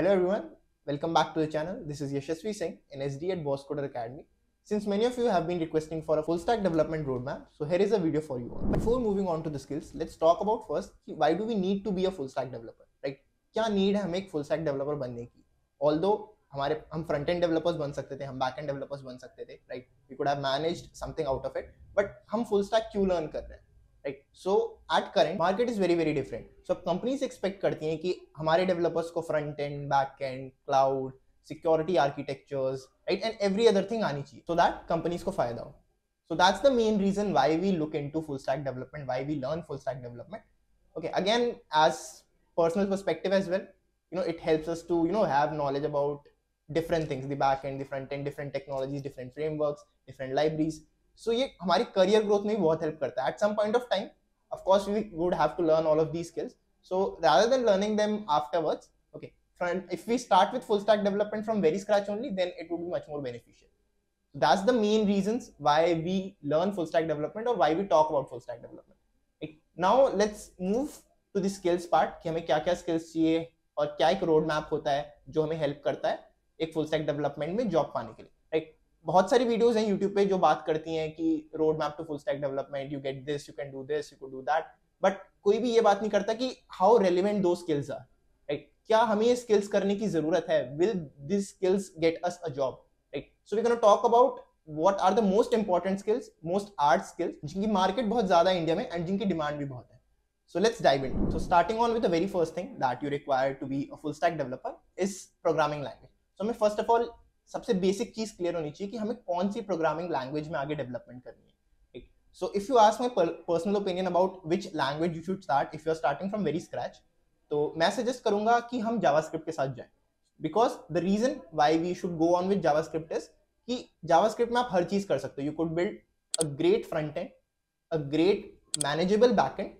Hello everyone, welcome back to the channel. This is Yashasvi Singh in SD at Boss Coder Academy. Since many of you have been requesting for a full stack development roadmap, so here is a video for you. Before moving on to the skills, let's talk about first why do we need to be a full stack developer, right? क्या need है हमें एक full stack developer बनने की all हमारे हम front and developers बन सकते थे हम बैक एंड डेवलपर्स बन सकते थे right we could have managed something out of it but हम फुल स्टैक क्यों लर्न कर रहे हैं right so at current market is very very different so companies expect करती हैं कि हमारे डेवलपर्स को front end back end cloud security architectures right and every other thing आनी चाहिए सो दैट कंपनीज को फायदा हो so that's the main reason why we look into full stack development why we learn full stack development okay again as personal perspective as well you know it helps us to you know have knowledge about different things the back end the front end different technologies different frameworks different libraries so ये हमारी career growth में भी बहुत help करता है। At some point of time of we would have to learn all of the skills so rather than learning them afterwards okay if we start with full stack development from very scratch only then it would be much more beneficial that's the main reason why we learn full stack development और why we talk about full stack development now let's move to the skills part कि हमें क्या क्या skills चाहिए और क्या एक road map होता है जो हमें हेल्प करता है एक फुल स्टैक डेवलपमेंट में जॉब पाने के लिए। बहुत सारी वीडियोस हैं यूट्यूब पे जो बात करती हैं कि road map to full stack development you get this you can do this you can do that but कोई भी ये बात नहीं करता कि how relevant those skills are right क्या हमें ये स्किल्स करने की ज़रूरत है? Will this skills get us a job right so we can talk about what are the most important skills, most art skills, जिनकी मार्केट बहुत ज़्यादा इंडिया में एंड जिनकी डिमांड भी बहुत है. So let's dive in. So starting on with the very first thing that you require to be a full stack developer is programming language. So हमें first of all सबसे basic चीज़ clear होनी चाहिए कि हमें कौन सी प्रोग्रामिंग लैंग्वेज में आगे डेवलपमेंट करनी है, ठीक? So if you ask my personal opinion about which language you should start if you are starting from very scratch तो मैं सजेस्ट करूँगा कि हम जावास्क्रिप्ट के साथ जाएँ। Because the reason why we should go on with JavaScript is कि JavaScript में आप हर चीज़ कर सकते हो। You could build a great front end a great manageable back end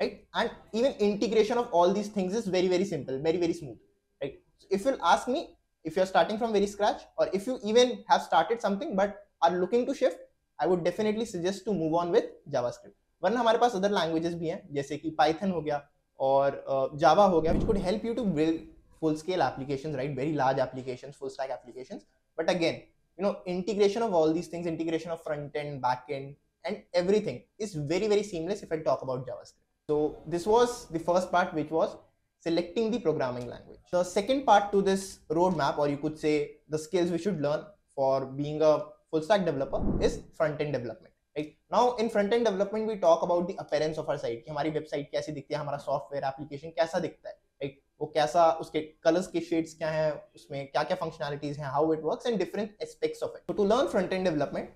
and even integration of all these things is very very simple, very very smooth, right? So if you'll ask me if you're starting from very scratch or if you even have started something but are looking to shift I would definitely suggest to move on with JavaScript. वरना हमारे पास other languages भी हैं जैसे कि Python हो गया और जावा uh, हो गया which could help you to build full scale applications right very large applications full stack applications but again you know integration of all these things integration of front end back end and everything is very very seamless if i talk about javascript so this was the first part which was selecting the programming language. The second part to this roadmap, or you could say the skills we should learn for being a full stack developer is front end development. Right? Now in front end development we talk about the appearance of our site कि हमारी website कैसी दिखती है हमारा software application कैसा दिखता है right वो कैसा उसके कलर्स के शेड्स क्या हैं उसमें क्या क्या फंक्शनैलिटीज हैं how it works and different aspects of it to learn front end development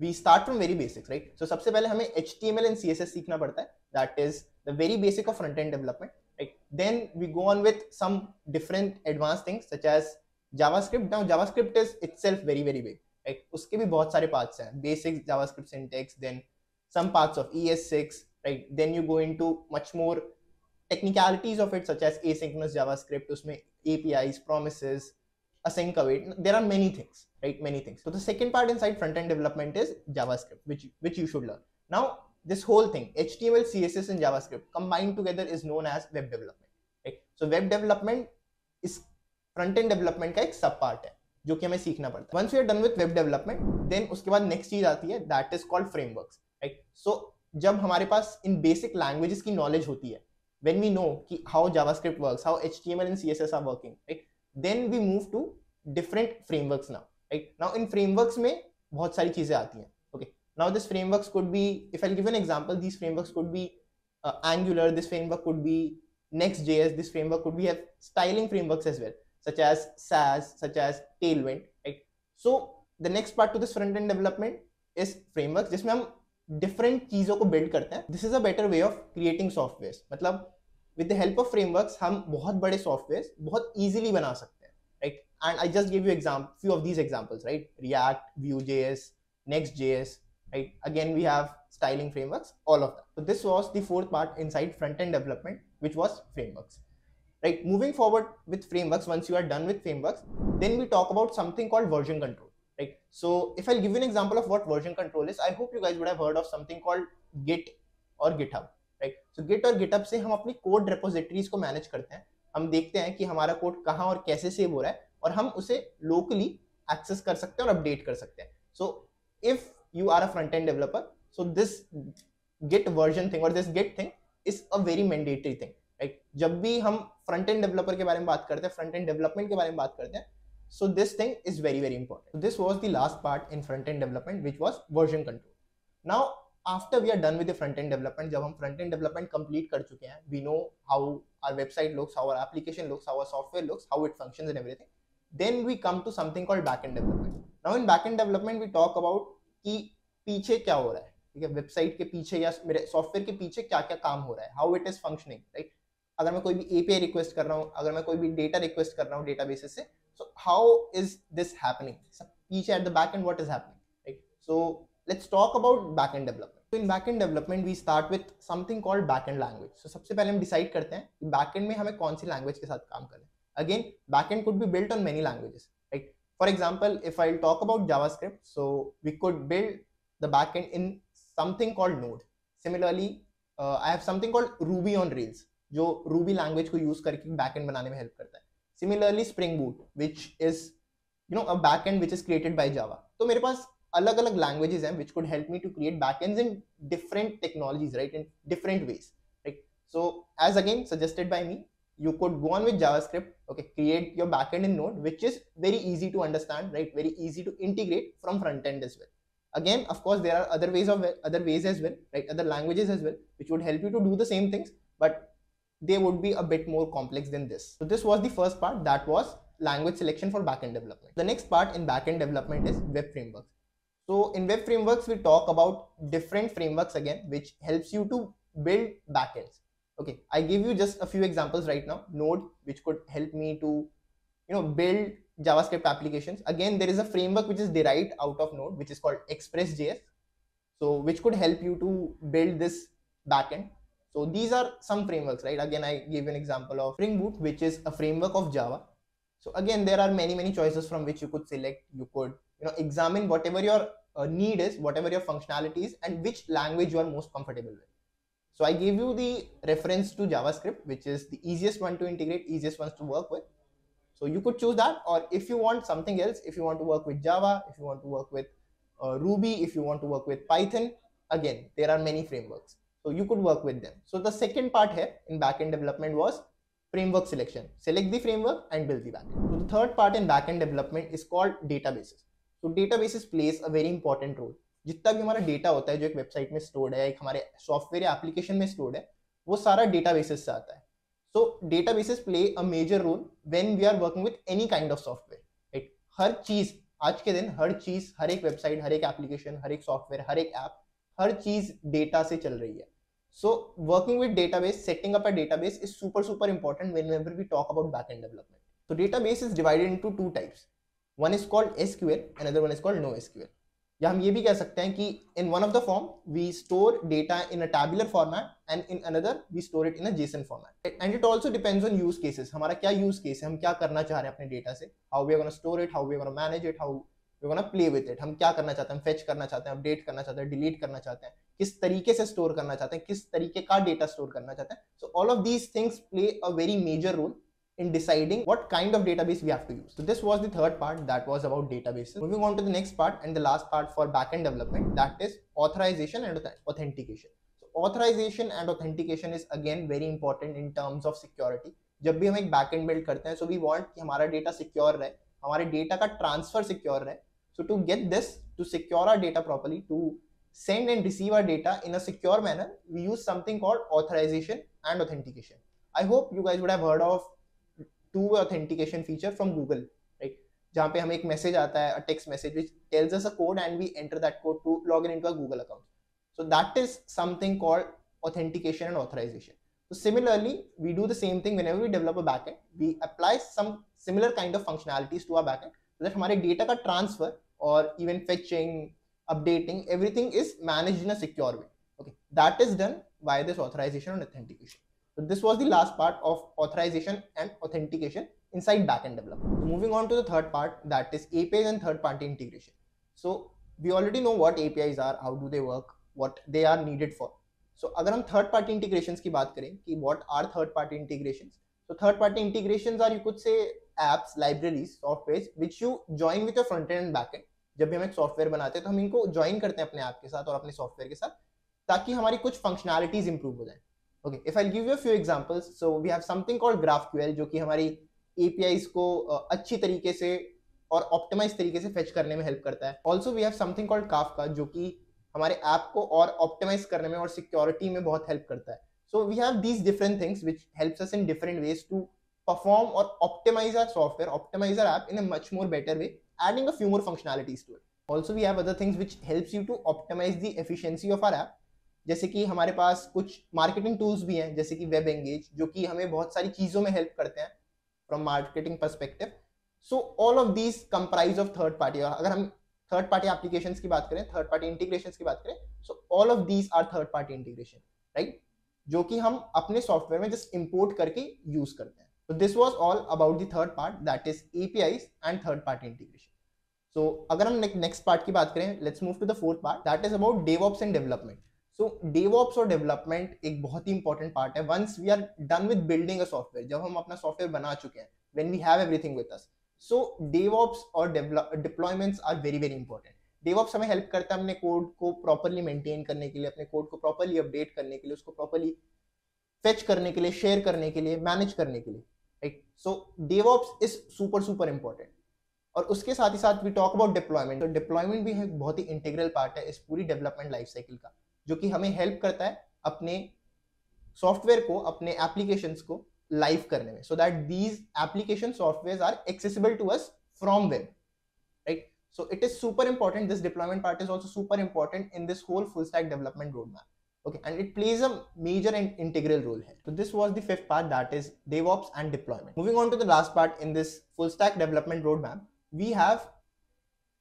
we start from very basics right so सबसे पहले हमें H T M L and C S S सीखना पड़ता है that is the very basic of front end development? Then we go on with some different advanced things such as JavaScript. Now JavaScript is itself very very big. Right? उसके भी बहुत सारे parts हैं. Basic JavaScript syntax, then some parts of ES6. Right? Then you go into much more technicalities of it such as asynchronous JavaScript. उसमें APIs, promises, async await. There are many things. Right? Many things. So the second part inside front end development is JavaScript, which which you should learn. Now this whole thing html css and javascript combined together is known as web development so web development इस front end development का एक sub part है, जो कि हमें सीखना पड़ता है। Once you are done with web development then उसके बाद नेक्स्ट चीज़ आती है that is called framework right so जब हमारे पास इन बेसिक लैंग्वेजेस की नॉलेज होती है वेन वी नो कि how JavaScript works how H T M are working right then we move to different frameworks now right now in frameworks में बहुत सारी चीज़ें आती हैं okay now this frameworks could be if I give an example this frameworks could be Angular this framework could be Next.js, this framework could be have styling frameworks as well, such as Sass, such as Tailwind, right? So the next part to this front end development is frameworks, जिसमें हम different चीज़ों को build करते हैं. This is a better way of creating softwares. मतलब with the help of frameworks हम बहुत बड़े softwares बहुत easily बना सकते हैं, right? And I just gave you example, few of these examples, right? React, Vue.js, Next.js, right again we have styling frameworks all of that so this was the fourth part inside front end development Which was frameworks right moving forward with frameworks once you are done with frameworks then we talk about something called version control right so if i'll give you an example of what version control is i hope you guys would have heard of something called git or github right so git or github से हम अपनी code repositories को manage करते हैं हम देखते हैं कि हमारा कोड कहाँ और कैसे सेव हो रहा है और हम उसे लोकली एक्सेस कर सकते हैं और अपडेट कर सकते हैं so if you are a front end developer so this Git version thing और this Git thing is a very mandatory thing right जब भी हम फ्रंट एंड डेवलपर के बारे में बात करते हैं फ्रंट एंड डेवलपमेंट के बारे में बात करते हैं so this thing is very very important this was the last part in front end development which was version control now after we are done with the front end development जब हम front end development complete कर चुके हैं we know how our website looks how our application looks how our software looks how it functions and everything then we come to something called back end development now in back end development we talk about कि पीछे क्या हो रहा है ठीक है website के पीछे या मेरे सॉफ्टवेयर के पीछे क्या क्या काम हो रहा है how it is functioning right अगर मैं कोई भी एपीआई रिक्वेस्ट कर रहा हूँ अगर मैं कोई भी डेटा रिक्वेस्ट कर रहा हूँ डेटाबेसेस से so how is this happening पीछे at the back end what is happening right so let's talk about backend development so in backend development we start with something called backend language so सबसे पहले हम decide करते हैं कि backend में हमें कौन सी लैंग्वेज के साथ काम करना है again backend could be built on many languages right for example if I'll talk about JavaScript so we could build the backend in something called Node similarly uh, I have something called Ruby on Rails जो Ruby language को use करके backend बनाने में help करता है Similarly, Spring Boot, which is you know a backend which is created by Java. तो मेरे पास अलग अलग languages हैं which could help me to create backends in different technologies, right? In different ways, right? So as again suggested by me, you could go on with JavaScript, okay, create your backend in Node, which is very easy to understand, right? Very easy to integrate from front end as well. Again, of course, there are other ways of other ways as well, right? Other languages as well, which would help you to do the same things, but they would be a bit more complex than this. So this was the first part that was language selection for backend development. The next part in backend development is web frameworks. So in web frameworks, we talk about different frameworks again, which helps you to build backends. Okay, I give you just a few examples right now. Node, which could help me to, you know, build JavaScript applications. Again, there is a framework which is derived out of Node, which is called Express.js. So which could help you to build this backend so these are some frameworks, right? Again, I gave an example of Spring Boot, which is a framework of Java. So again, there are many, many choices from which you could select. You could, you know, examine whatever your uh, need is, whatever your functionality is, and which language you are most comfortable with. So I gave you the reference to JavaScript, which is the easiest one to integrate, easiest ones to work with. So you could choose that, or if you want something else, if you want to work with Java, if you want to work with uh, Ruby, if you want to work with Python, again, there are many frameworks. So you could work with them. So the second part here in backend development was framework selection. Select the framework and build the backend. So the third part in backend development is called databases. So databases plays a very important role. जितना भी हमारा data होता है जो एक website में stored है एक हमारे सॉफ्टवेयर या एप्लीकेशन में स्टोर्ड है वो सारा डेटाबेसेस से आता है so databases play a major role when we are working with any kind of software right हर चीज़, आज के दिन हर चीज़, हर एक वेबसाइट हर एक एप्लीकेशन हर एक सॉफ्टवेयर हर एक ऐप हर चीज़ डेटा से चल रही है। So working with database setting up a database is super super important whenever we talk about back end development तो database is divided into two types one is called SQL and other one is called no SQL या हम ये भी कह सकते हैं कि in one of the form we store data in a tabular format and in another we store it in a JSON format and it also depends on use cases हमारा क्या यूज़ केस है? हम क्या करना चाह रहे हैं अपने डेटा से? How we are gonna store it how we are gonna manage it how we gonna play with it हम क्या करना चाहते हैं? फेच करना चाहते हैं? अपडेट करना चाहते हैं? डिलीट करना चाहते हैं? किस तरीके से स्टोर करना चाहते हैं? किस तरीके का डेटा स्टोर करना चाहते हैं? So all of these things play a very major role in deciding what kind of database we have to use. So this was the third part that was about databases. Moving on to the next part and the last part for backend development that is authorization and authentication. So authorization and authentication is again very important in terms of security. जब भी हम एक backend build करते हैं so we want कि हमारा data secure रहे हमारे डेटा का ट्रांसफर सिक्योर रहे so to get this to secure our data properly to send and receive our data in a secure manner, we use something called authorization and authentication. I hope you guys would have heard of two authentication feature from Google, right? जहाँ पे हमें एक message आता है a text message which tells us a code and we enter that code to log in into a Google account. So that is something called authentication and authorization. So similarly, we do the same thing whenever we develop a backend. We apply some similar kind of functionalities to our backend so that हमारे data का transfer or even fetching updating, everything is managed in a secure way. Okay, that is done by this authorization and authentication. So this was the last part of authorization and authentication inside backend development. So moving on to the third part that is APIs and third party integration. So we already know what APIs are, how do they work, what they are needed for. So अगर हम third party integrations की बात करें कि what are third party integrations? So third party integrations are you could say apps, libraries, softwares which you join with your front end and back end. जब भी हम एक सॉफ्टवेयर बनाते हैं तो हम इनको ज्वाइन करते हैं अपने ऐप के साथ और अपने सॉफ्टवेयर के साथ ताकि हमारी कुछ फंक्शनैलिटीज इंप्रूव हो जाए okay if I give you few examples so we have something called GraphQL जो कि हमारी एपीआईज को अच्छी तरीके से और ऑप्टिमाइज तरीके से फेच करने में हेल्प करता है also we have something called Kafka जो कि हमारे ऐप को और ऑप्टिमाइज करने में और सिक्योरिटी में बहुत हेल्प करता है so we have these different things which helps us in different ways to perform or optimize our software, optimize our app in a much more better way, adding a few more functionalities to it. Also, we have other things which helps you to optimize the efficiency of our app. जैसे कि हमारे पास कुछ marketing tools भी हैं, जैसे कि WebEngage जो कि हमें बहुत सारी चीज़ों में हेल्प करते हैं from marketing perspective so all of these comprise of third party अगर हम थर्ड पार्टी एप्लीकेशन की बात करें थर्ड पार्टी इंटीग्रेशन की बात करें so all of these are third party integration right जो कि हम अपने सॉफ्टवेयर में जस्ट इम्पोर्ट करके यूज़ करते हैं। तो this was all about the third part that is APIs and third party integration so अगर हम नेक्स्ट पार्ट की बात करें let's move to the fourth part that is about DevOps and development so DevOps और development एक बहुत ही important part है. Once we are done with building a software जब हम अपना सॉफ्टवेयर बना चुके हैं when we have everything with us so DevOps और deployments are very very important DevOps हमें हेल्प करता है अपने कोड को प्रॉपरली मेंटेन करने के लिए, अपने कोड को प्रॉपरली अपडेट करने के लिए, उसको प्रॉपरली फेच करने के लिए शेयर करने के लिए मैनेज करने के लिए right so DevOps is super super important और उसके साथ ही साथ वी टॉक अबाउट डिप्लॉयमेंट तो डिप्लॉयमेंट भी एक बहुत ही इंटीग्रल पार्ट है इस पूरी डेवलपमेंट लाइफ साइकिल का. जो कि हमें हेल्प करता है अपने सॉफ्टवेयर को, अपने एप्लीकेशन को लाइव करने में। So that these application software are accessible to us from web right so it is super important this deployment part is also super important in this whole full stack development road map okay and it plays a major and integral role है तो this was the fifth part that is DevOps and deployment moving on to the last part in this full stack development road map we have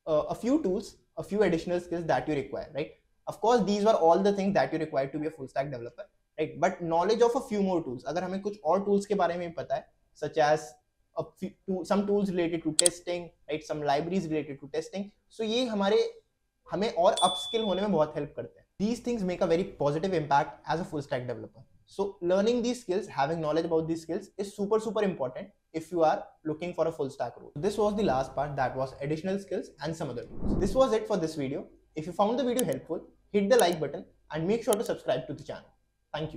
a few tools a few additional skills that you require right of course these were all the things that you required to be a full stack developer right? But knowledge of a few more tools. agar hame kuch और tools ke bare mein pata hai such as a few, to, some tools related to testing right? Some libraries related to testing. So ye hamare hame aur upskill hone mein bahut help karte hain these things make a very positive impact as a full stack developer. So learning these skills having knowledge about these skills is super super important if you are looking for a full stack role. This was the last part. That was additional skills and some other tools. This was it for this video. If you found the video helpful, hit the like button and make sure to subscribe to the channel. Thank you.